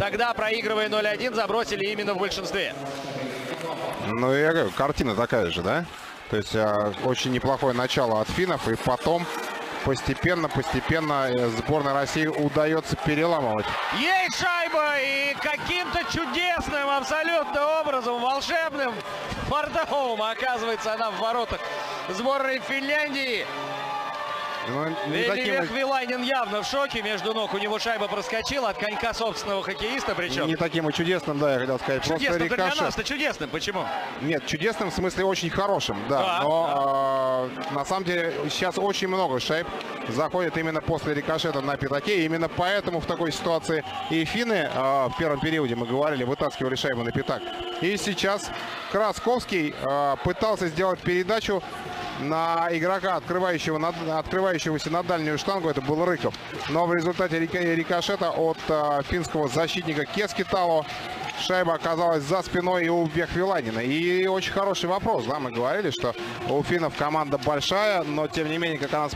тогда, проигрывая 0-1, забросили именно в большинстве. Ну, я говорю, картина такая же, да? То есть а, очень неплохое начало от финнов, и потом постепенно, постепенно э, сборной России удается переламывать. Есть шайба, и каким-то чудесным абсолютно образом, волшебным, фартовым оказывается она в воротах сборной Финляндии. Ну, таким, Веливех Вилайнин явно в шоке. Между ног у него шайба проскочила от конька собственного хоккеиста. Причем не таким и чудесным, да, я хотел сказать. чудесным Просто для рикошет. нас-то чудесным. Почему? Нет, чудесным в смысле очень хорошим, да. Да, Но э, на самом деле сейчас очень много шайб заходит именно после рикошета на пятаке. Именно поэтому в такой ситуации и финны э, в первом периоде, мы говорили, вытаскивали шайбу на пятак. И сейчас Красковский э, пытался сделать передачу на игрока, открывающего на- открывающегося на дальнюю штангу, это был Рыков. Но в результате рикошета от э, финского защитника Кескитало шайба оказалась за спиной у Бехвиланина. И очень хороший вопрос, да, мы говорили, что у финнов команда большая, но тем не менее, как она